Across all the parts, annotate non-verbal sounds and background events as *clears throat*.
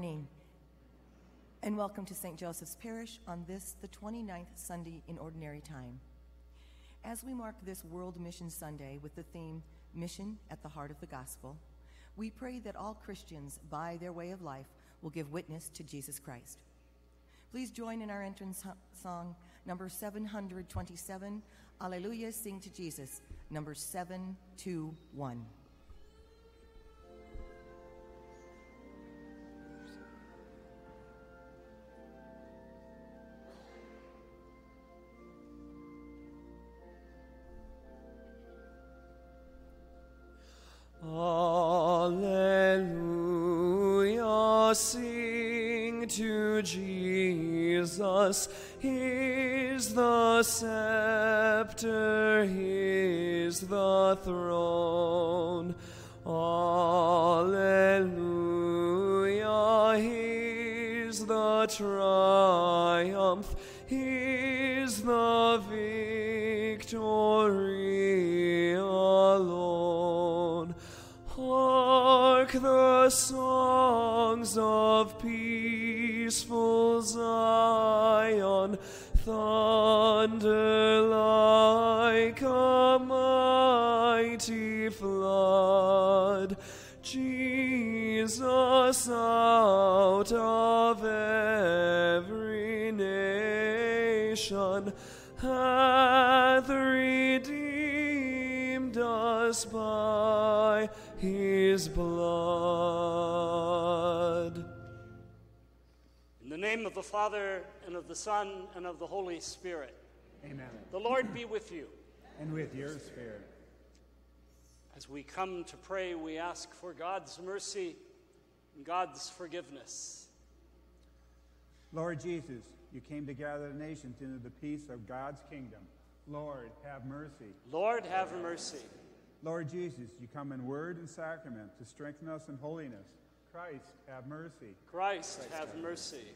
morning and welcome to St. Joseph's Parish on this, the 29th Sunday in Ordinary Time. As we mark this World Mission Sunday with the theme Mission at the Heart of the Gospel, we pray that all Christians, by their way of life, will give witness to Jesus Christ. Please join in our entrance song, number 727, Alleluia, Sing to Jesus, number 721. The scepter, He's the throne. Alleluia, He's the triumph, He's the victory alone. Hark the songs of peaceful Zion, flood. Jesus out of every nation hath redeemed us by his blood. In the name of the Father, and of the Son, and of the Holy Spirit. Amen. The Lord be with you. And with your spirit. As we come to pray, we ask for God's mercy and God's forgiveness. Lord Jesus, you came to gather the nations into the peace of God's kingdom. Lord, have mercy. Lord, have mercy. Lord Jesus, you come in word and sacrament to strengthen us in holiness. Christ, have mercy. Christ, have mercy.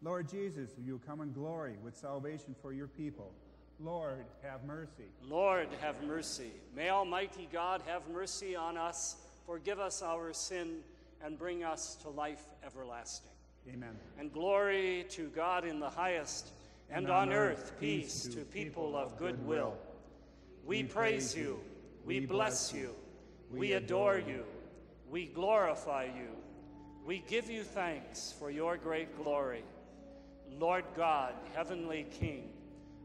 Lord Jesus, you come in glory with salvation for your people. Lord, have mercy. Lord, have mercy. May Almighty God have mercy on us, forgive us our sin, and bring us to life everlasting. Amen. And glory to God in the highest, and, on earth peace to people of good will. We praise you, we bless you, we adore you, we glorify you, we give you thanks for your great glory. Lord God, heavenly King,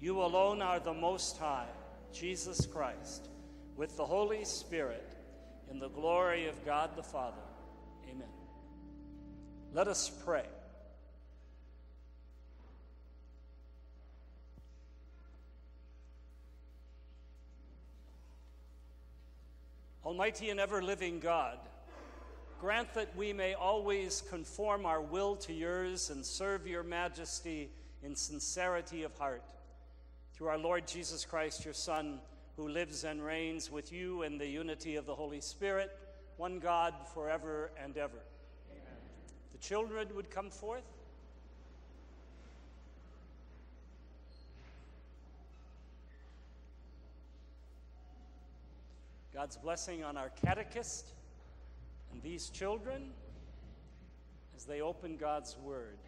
you alone are the Most High, Jesus Christ, with the Holy Spirit, in the glory of God the Father. Amen. Let us pray. Almighty and ever living God, grant that we may always conform our will to yours and serve your majesty in sincerity of heart. Through our Lord Jesus Christ, your Son, who lives and reigns with you in the unity of the Holy Spirit, one God forever and ever. Amen. The children would come forth. God's blessing on our catechist and these children as they open God's Word.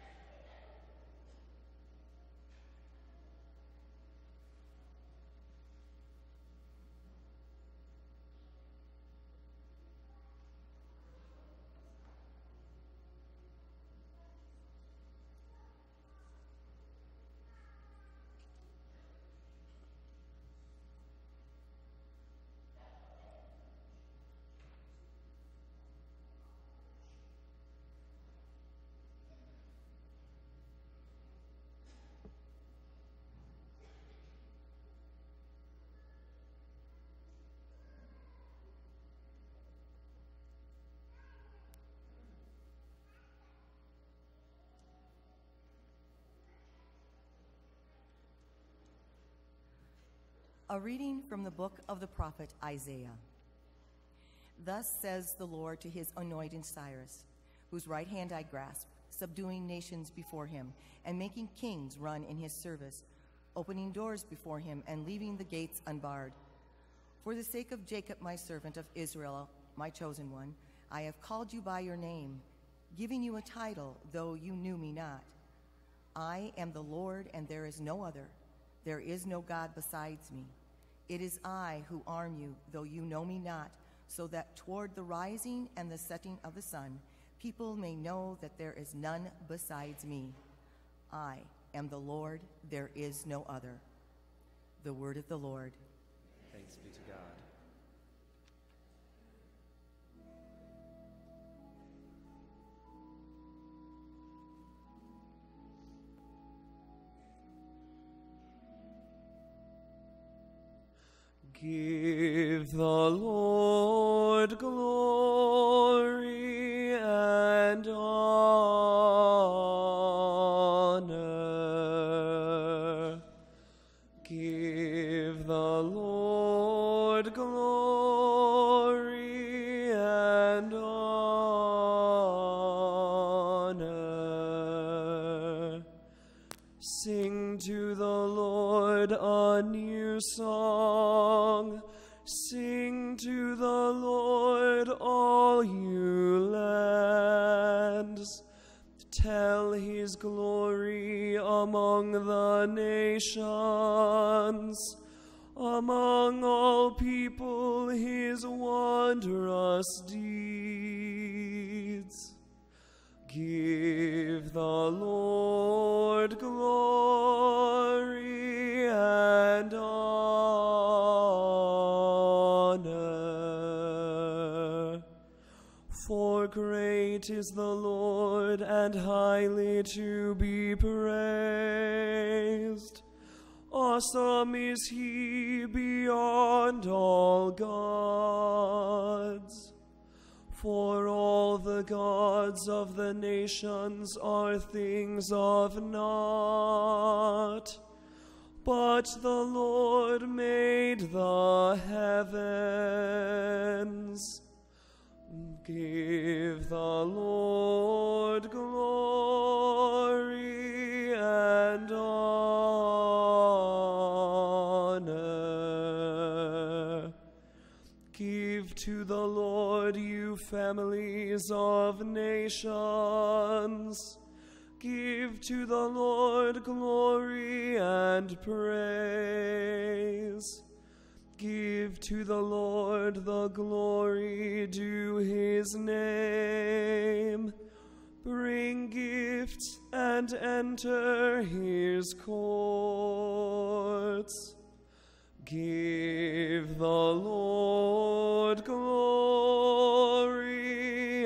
A reading from the book of the prophet Isaiah. Thus says the Lord to his anointed Cyrus, whose right hand I grasp, subduing nations before him, and making kings run in his service, opening doors before him, and leaving the gates unbarred. For the sake of Jacob, my servant of Israel, my chosen one, I have called you by your name, giving you a title, though you knew me not. I am the Lord, and there is no other. There is no God besides me. It is I who arm you, though you know me not, so that toward the rising and the setting of the sun, people may know that there is none besides me. I am the Lord, there is no other. The word of the Lord. Thanks be to God. Give the Lord glory and honor. Give the Lord glory and honor. Sing to the Lord a new song. His glory among the nations, among all people his wondrous deeds. Give the Lord glory and honor. Great is the Lord and highly to be praised. Awesome is he beyond all gods. For all the gods of the nations are things of naught. But the Lord made the heavens. Give the Lord glory and honor. Give to the Lord, you families of nations. Give to the Lord glory and praise. Give to the Lord the glory due his name. Bring gifts and enter his courts. Give the Lord glory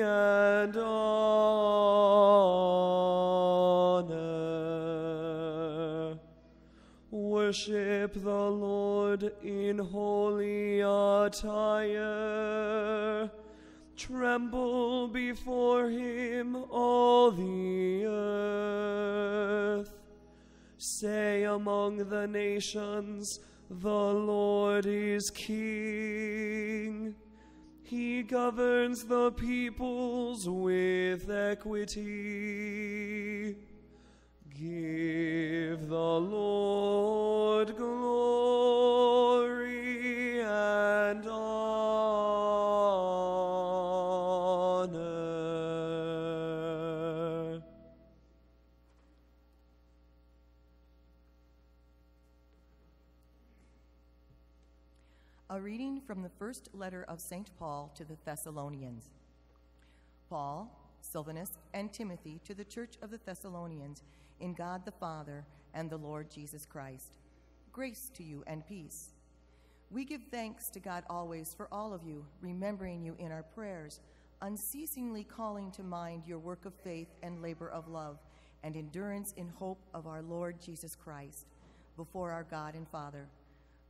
and honor. Worship the Lord in holy attire. Tremble before him, all the earth. Say among the nations, the Lord is King. He governs the peoples with equity. Give the Lord glory and honor. A reading from the first letter of St. Paul to the Thessalonians. Paul, Silvanus, and Timothy to the church of the Thessalonians, in God the Father and the Lord Jesus Christ. Grace to you and peace. We give thanks to God always for all of you, remembering you in our prayers, unceasingly calling to mind your work of faith and labor of love, and endurance in hope of our Lord Jesus Christ, before our God and Father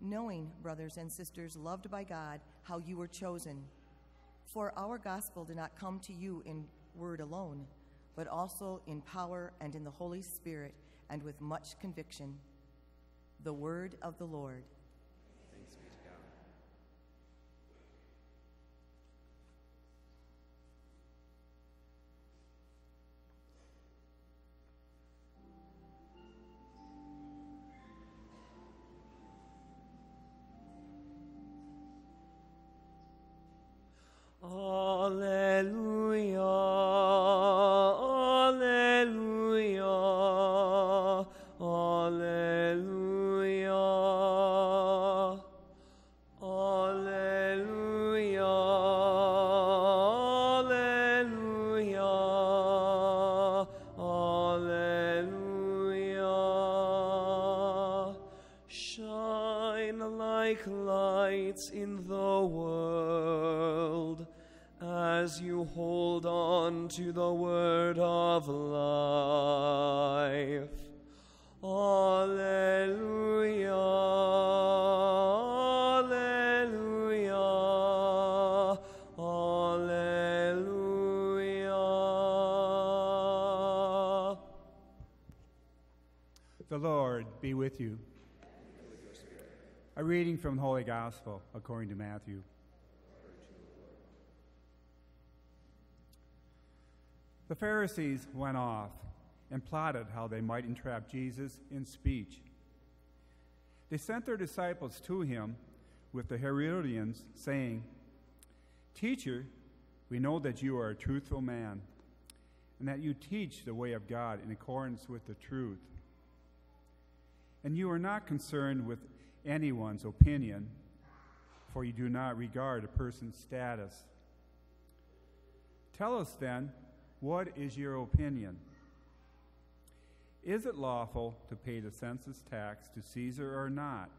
knowing, brothers and sisters, loved by God, how you were chosen. For our gospel did not come to you in word alone, but also in power and in the Holy Spirit, and with much conviction. The word of the Lord. With you. A reading from the Holy Gospel according to Matthew. The Pharisees went off and plotted how they might entrap Jesus in speech. They sent their disciples to him with the Herodians, saying, Teacher, we know that you are a truthful man, and that you teach the way of God in accordance with the truth. And you are not concerned with anyone's opinion, for you do not regard a person's status. Tell us then, what is your opinion? Is it lawful to pay the census tax to Caesar or not?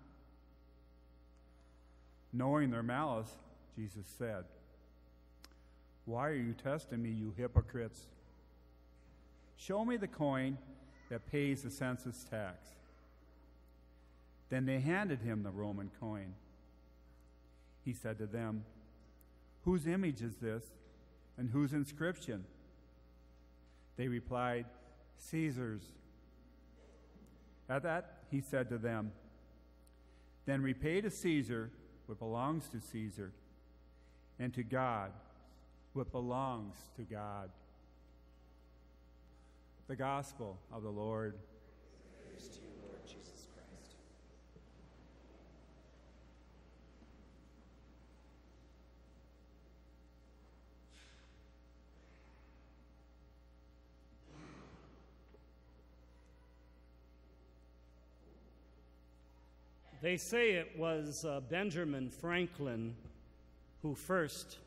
Knowing their malice, Jesus said, Why are you testing me, you hypocrites? Show me the coin that pays the census tax. Then they handed him the Roman coin. He said to them, Whose image is this, and whose inscription? They replied, Caesar's. At that, he said to them, Then repay to Caesar what belongs to Caesar, and to God what belongs to God. The Gospel of the Lord. They say it was uh, Benjamin Franklin who first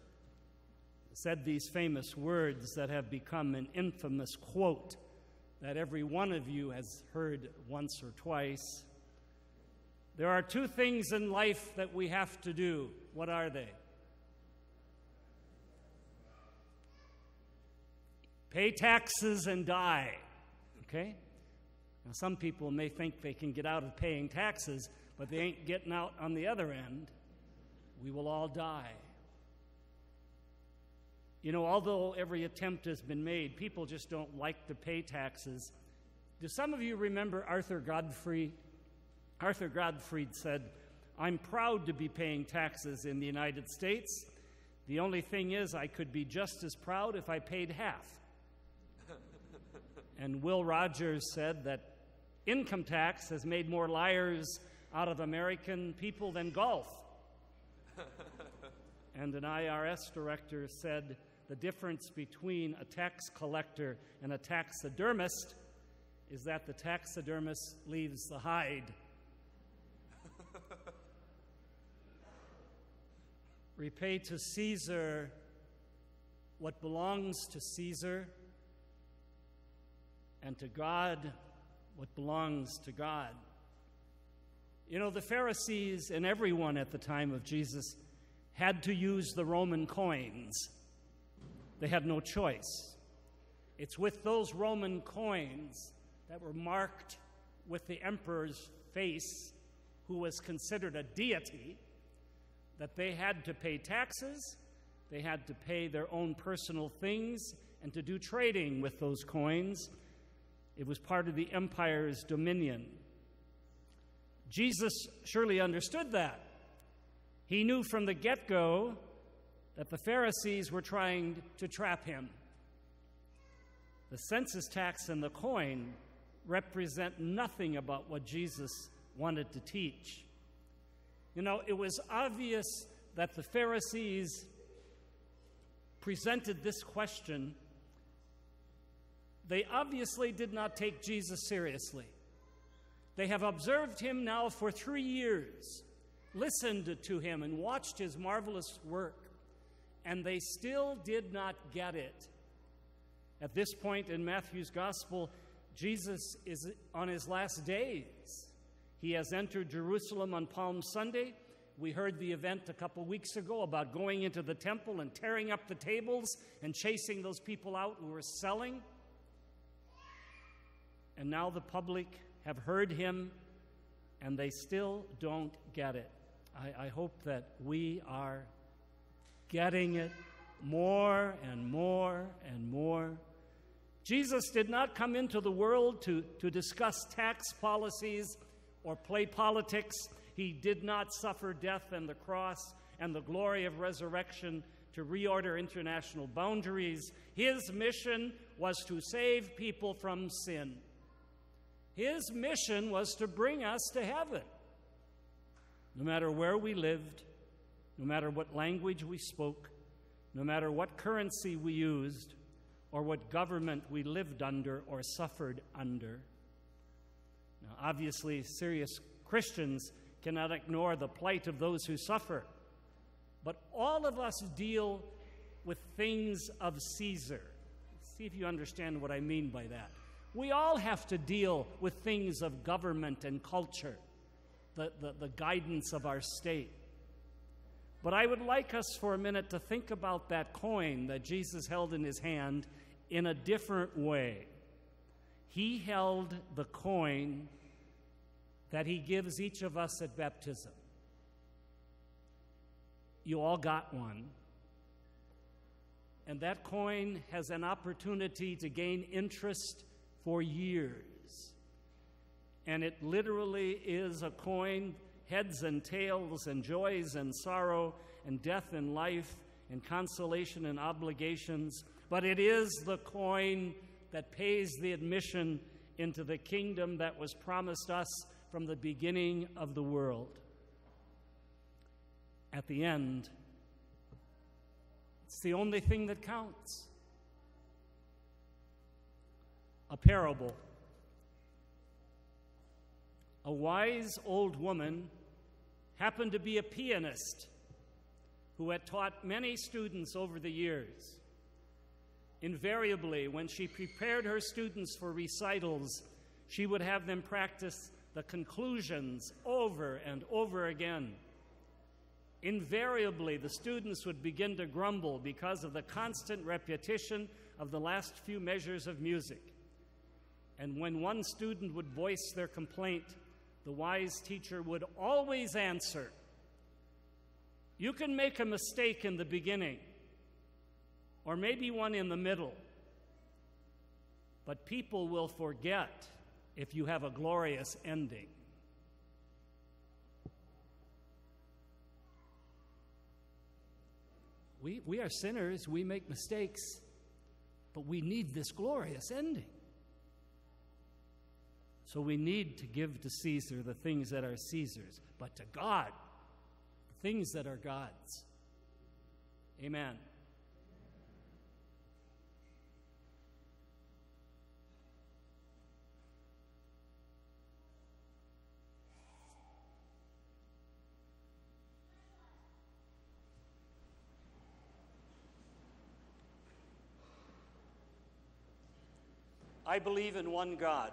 said these famous words that have become an infamous quote that every one of you has heard once or twice. There are two things in life that we have to do. What are they? Pay taxes and die. Okay? Now, some people may think they can get out of paying taxes, but they ain't getting out on the other end. We will all die. You know, although every attempt has been made, people just don't like to pay taxes. Do some of you remember Arthur Godfrey? Arthur Godfrey said, I'm proud to be paying taxes in the United States. The only thing is, I could be just as proud if I paid half. and Will Rogers said that income tax has made more liars out of American people than golf. *laughs* and an IRS director said the difference between a tax collector and a taxidermist is that the taxidermist leaves the hide. *laughs* Repay to Caesar what belongs to Caesar, and to God what belongs to God. You know, the Pharisees and everyone at the time of Jesus had to use the Roman coins. They had no choice. It's with those Roman coins that were marked with the emperor's face, who was considered a deity, that they had to pay taxes, they had to pay their own personal things, and to do trading with those coins. It was part of the empire's dominion. Jesus surely understood that. He knew from the get go that the Pharisees were trying to trap him. The census tax and the coin represent nothing about what Jesus wanted to teach. You know, it was obvious that the Pharisees presented this question. They obviously did not take Jesus seriously. They have observed him now for three years, listened to him, and watched his marvelous work, and they still did not get it. At this point in Matthew's gospel, Jesus is on his last days. He has entered Jerusalem on Palm Sunday, We heard the event a couple weeks ago about going into the temple and tearing up the tables and chasing those people out who were selling. And now the public have heard him and they still don't get it. I, I hope that we are getting it more and more and more. Jesus did not come into the world to, to discuss tax policies or play politics. He did not suffer death and the cross and the glory of resurrection to reorder international boundaries. His mission was to save people from sin. His mission was to bring us to heaven. No matter where we lived, no matter what language we spoke, no matter what currency we used, or what government we lived under or suffered under. Now, obviously, serious Christians cannot ignore the plight of those who suffer, but all of us deal with things of Caesar. See if you understand what I mean by that. We all have to deal with things of government and culture, the, the, the guidance of our state. But I would like us for a minute to think about that coin that Jesus held in his hand in a different way. He held the coin that he gives each of us at baptism. You all got one. And that coin has an opportunity to gain interest for years. And it literally is a coin, heads and tails, and joys and sorrow, and death and life, and consolation and obligations. But it is the coin that pays the admission into the kingdom that was promised us from the beginning of the world. At the end, it's the only thing that counts a parable. A wise old woman happened to be a pianist who had taught many students over the years. Invariably, when she prepared her students for recitals, she would have them practice the conclusions over and over again. Invariably, the students would begin to grumble because of the constant repetition of the last few measures of music. And when one student would voice their complaint, the wise teacher would always answer You can make a mistake in the beginning, or maybe one in the middle, but people will forget if you have a glorious ending. We, we are sinners, we make mistakes, but we need this glorious ending. So we need to give to Caesar the things that are Caesar's, but to God, the things that are God's. Amen. I believe in one God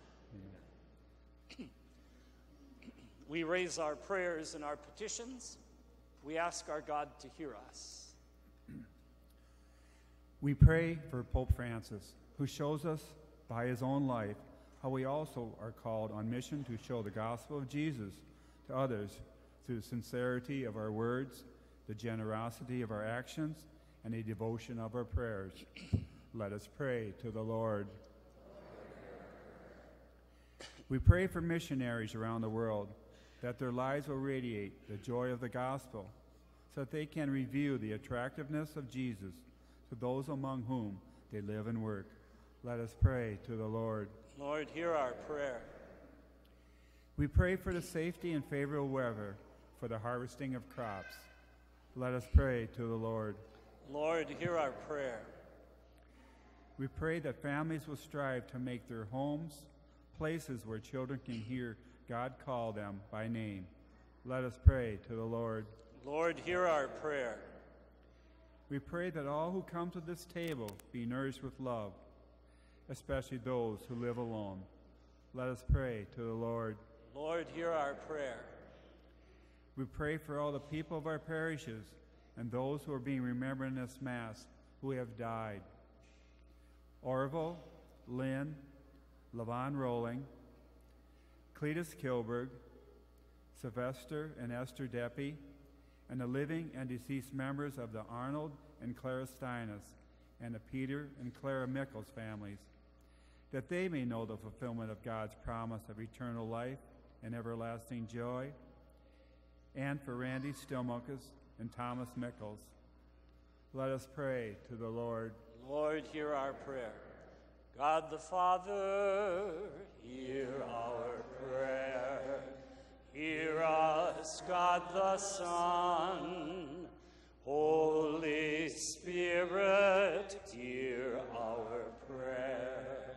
We raise our prayers and our petitions. We ask our God to hear us. We pray for Pope Francis, who shows us by his own life how we also are called on mission to show the gospel of Jesus to others through the sincerity of our words, the generosity of our actions, and the devotion of our prayers. Let us pray to the Lord. We pray for missionaries around the world that their lives will radiate the joy of the gospel so that they can reveal the attractiveness of Jesus to those among whom they live and work. Let us pray to the Lord. Lord, hear our prayer. We pray for the safety and favorable weather for the harvesting of crops. Let us pray to the Lord. Lord, hear our prayer. We pray that families will strive to make their homes places where children can hear God call them by name. Let us pray to the Lord. Lord, hear our prayer. We pray that all who come to this table be nourished with love, especially those who live alone. Let us pray to the Lord. Lord, hear our prayer. We pray for all the people of our parishes and those who are being remembered in this Mass who have died. Orville, Lynn, Levon Rolling, Cletus Kilberg, Sylvester and Esther Deppy, and the living and deceased members of the Arnold and Clara Steinis and the Peter and Clara Mickles families, that they may know the fulfillment of God's promise of eternal life and everlasting joy, and for Randy Stillmuckus and Thomas Mickles. Let us pray to the Lord. Lord, hear our prayer. God the Father, hear our prayer. Hear us, God the Son. Holy Spirit, hear our prayer.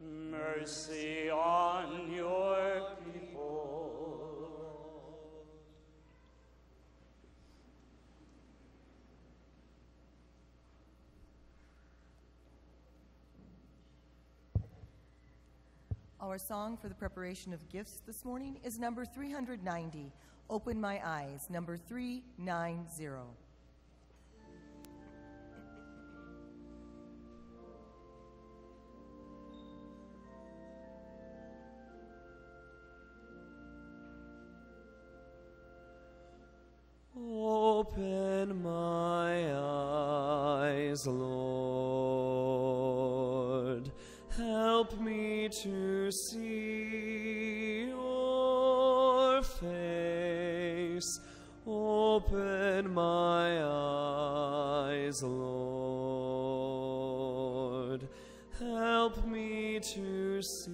Mercy on your people. Our song for the preparation of gifts this morning is number 390, Open My Eyes, number 390. Eyes, Lord. Help me to see.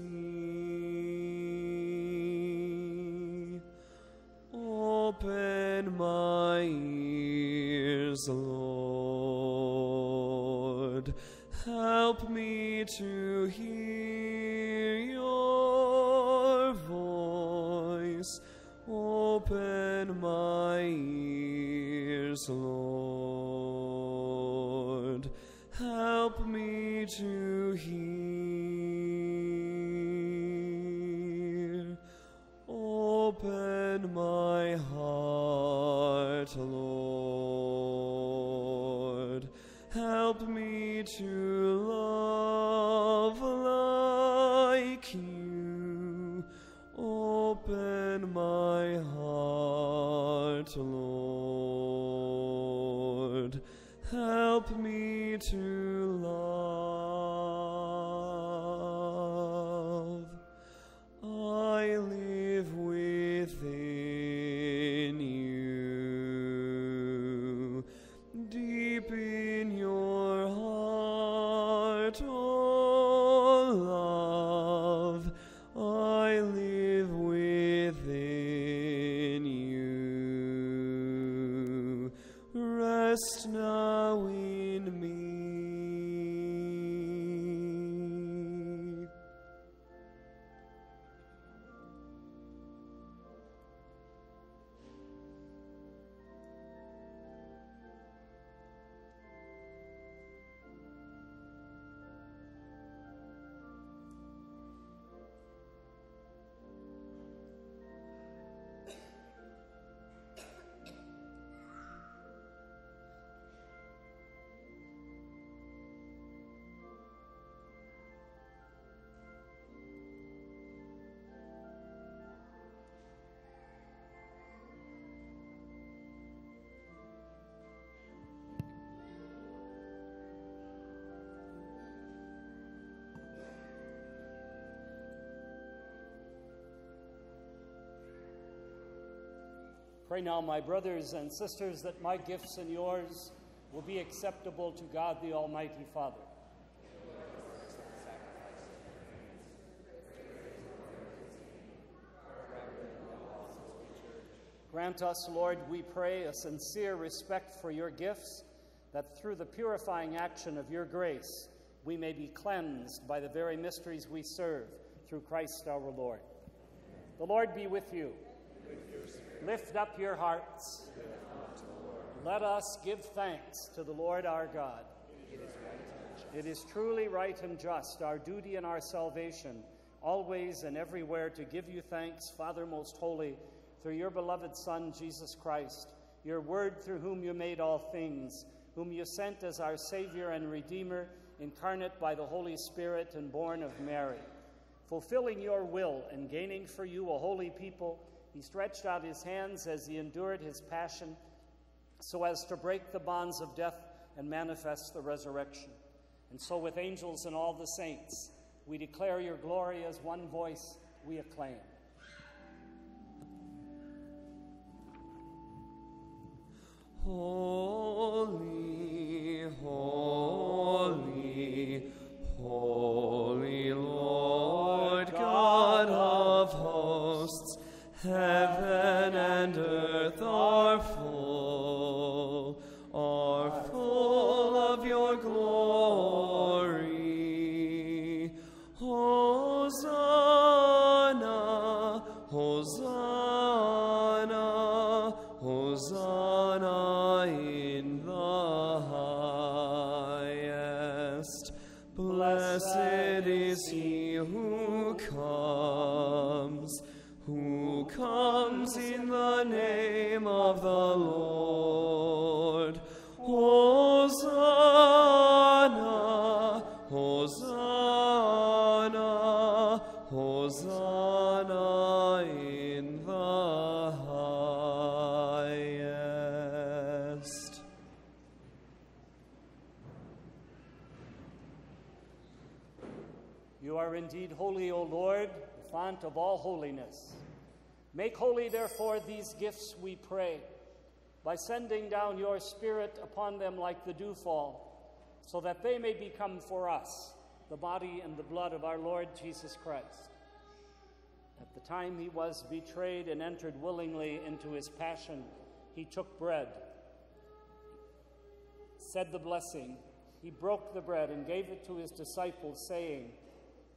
Open my ears, Lord. Help me to hear your voice. Open my ears, Lord. Help me to hear. Open my heart, Lord. Help me to love like you. Open my heart, Lord. Help me to Pray now, my brothers and sisters, that my gifts and yours will be acceptable to God the Almighty Father. Grant us, Lord, we pray, a sincere respect for your gifts, that through the purifying action of your grace, we may be cleansed by the very mysteries we serve through Christ our Lord. The Lord be with you. Lift up your hearts. Let us give thanks to the Lord our God. It is truly right and just, our duty and our salvation, always and everywhere to give you thanks, Father most holy through your beloved Son, Jesus Christ, your Word through whom you made all things, whom you sent as our Savior and Redeemer, incarnate by the Holy Spirit and born of Mary. Fulfilling your will and gaining for you a holy people, he stretched out his hands as he endured his passion, so as to break the bonds of death and manifest the resurrection. And so, with angels and all the saints, we declare your glory as one voice we acclaim. Holy, of all holiness. Make holy, therefore, these gifts, we pray, by sending down your Spirit upon them like the dewfall, so that they may become for us the body and the blood of our Lord Jesus Christ. At the time he was betrayed and entered willingly into his passion, he took bread, said the blessing. He broke the bread and gave it to his disciples, saying,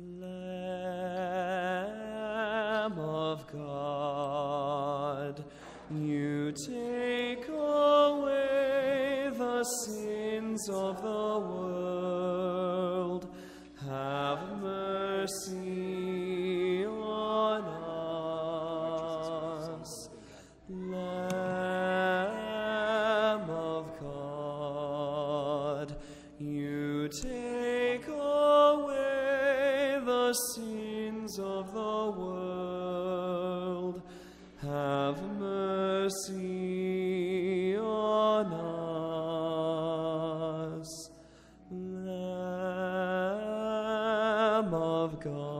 Lamb of God, you take away the sins of the God,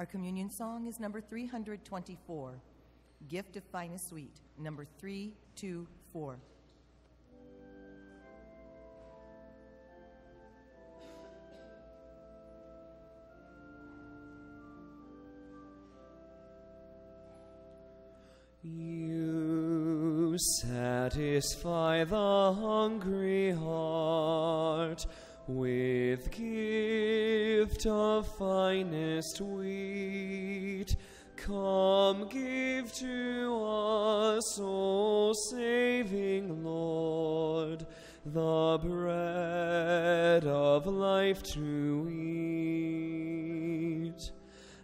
Our communion song is number 324, Gift of Finest Wheat, number 324. You satisfy the hungry heart with gift of finest wheat. Come give to us, O saving Lord, the bread of life to eat.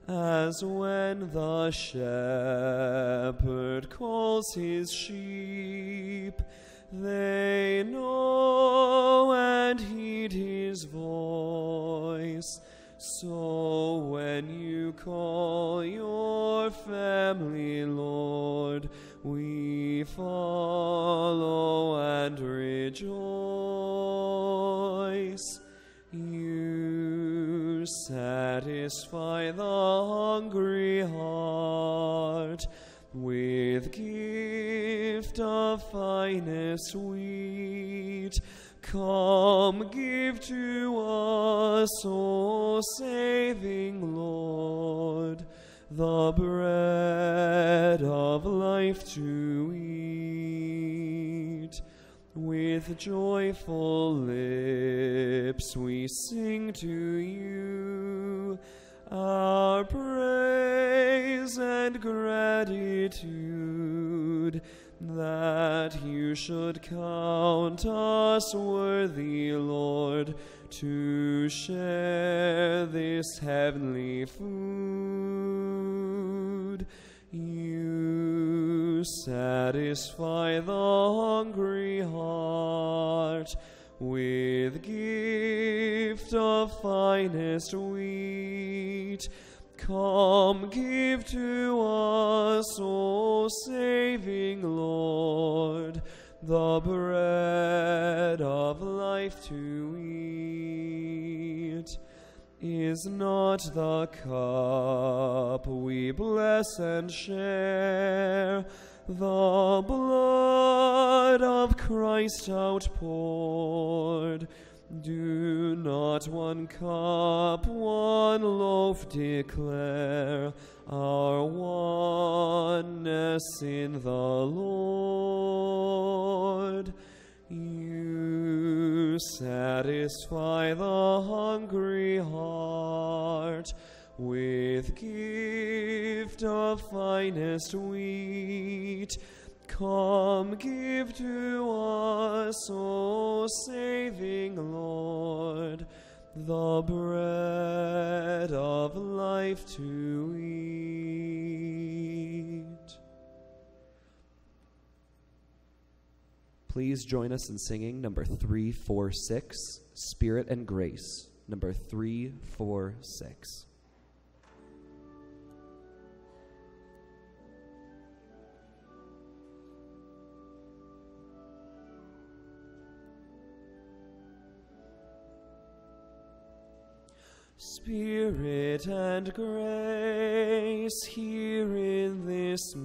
As when the shepherd calls his sheep, they know So when you call your family, Lord, we follow and rejoice. You satisfy the hungry heart with gift of finest sweet. Come give to us, Saving Lord, the bread of life to eat. With joyful lips we sing to you our praise and gratitude that you should count us worthy, Lord, to share this heavenly food. You satisfy the hungry heart with gift of finest wheat. Come give to us, O saving Lord, the bread of life to eat. Is not the cup we bless and share the blood of Christ outpoured? Do not one cup, one loaf declare our oneness in the Lord? You satisfy the hungry heart with gift of finest wheat. Come give to us, O saving Lord, the bread of life to eat. Please join us in singing number 346, Spirit and Grace. Number 346. Spirit and grace here in this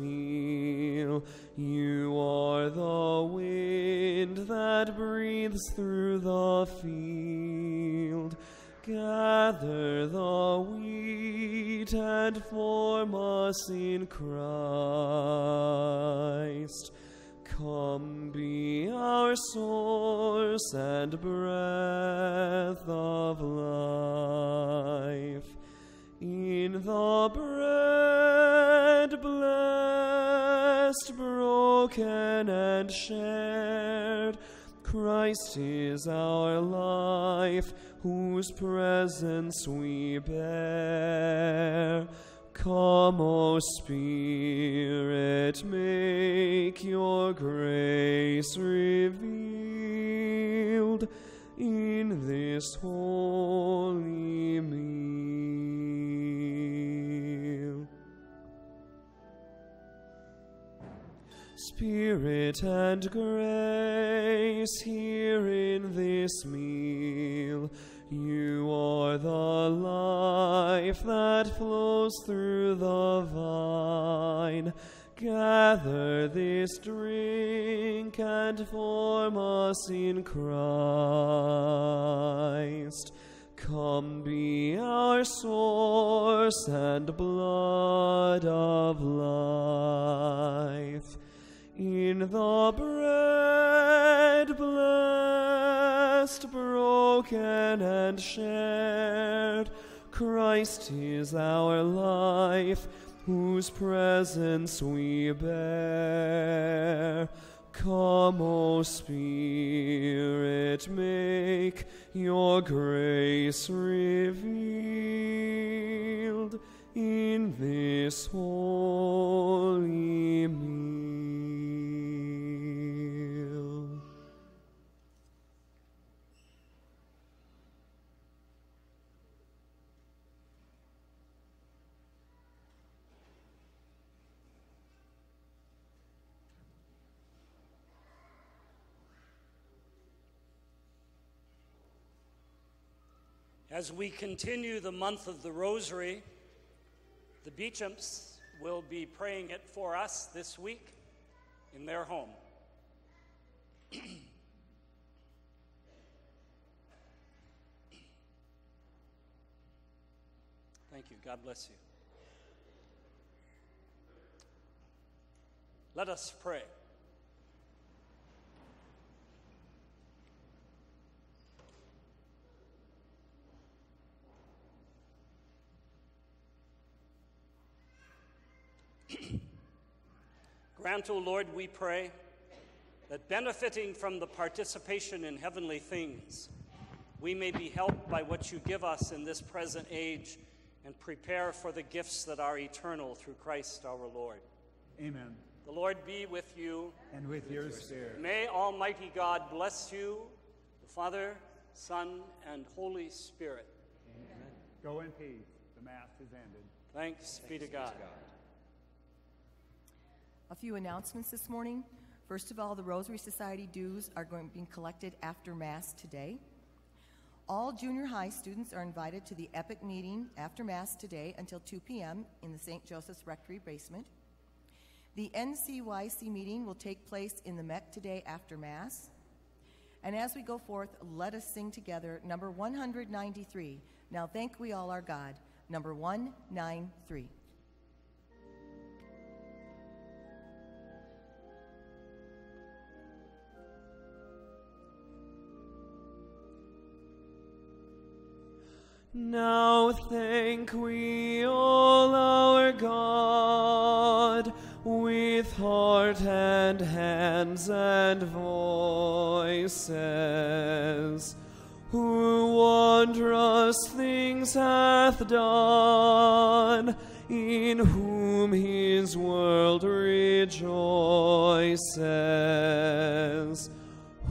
You are the wind that breathes through the field. Gather the wheat and form us in Christ. Come be our source and breath of life. In the bread blessed, broken, and shared, Christ is our life, whose presence we bear. Come, O Spirit, make your grace revealed in this holy meal. Spirit and grace here in this meal. You are the life that flows through the vine. Gather this drink and form us in Christ. Come be our source and blood of life. In the bread blessed, broken, and shared, Christ is our life, whose presence we bear. Come, O Spirit, make your grace revealed in this holy meal. As we continue the month of the Rosary, the Beechams will be praying it for us this week in their home. *clears throat* Thank you. God bless you. Let us pray. Grant, O Lord, we pray, that benefiting from the participation in heavenly things, we may be helped by what you give us in this present age and prepare for the gifts that are eternal through Christ our Lord. Amen. The Lord be with you. And with your spirit. May Almighty God bless you, the Father, Son, and Holy Spirit. Amen. Go in peace. The Mass is ended. Thanks be to God. A few announcements this morning. First of all, the Rosary Society dues are going to be collected after Mass today. All junior high students are invited to the EPIC meeting after Mass today until 2 p.m. in the St. Joseph's Rectory basement. The NCYC meeting will take place in the MEC today after Mass. And as we go forth, let us sing together number 193. Now thank we all our God. Number 193. Now thank we all our God with heart and hands and voices, who wondrous things hath done, in whom his world rejoices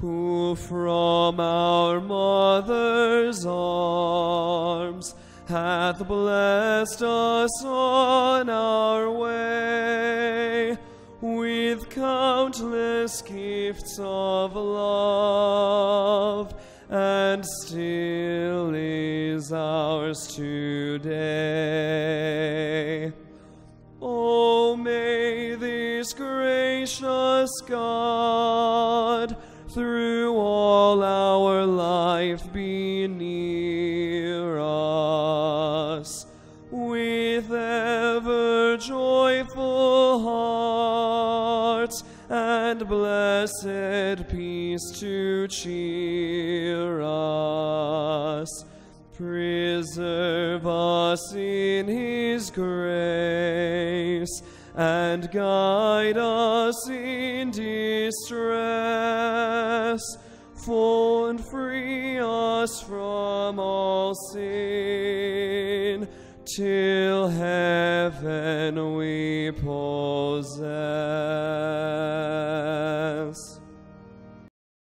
who from our mother's arms hath blessed us on our way with countless gifts of love, and still is ours today. Oh, may this gracious God through all our life be near us with ever joyful hearts and blessed peace to cheer us. Preserve us in his grace and guide us in distress. Full and free us from all sin, till heaven we possess.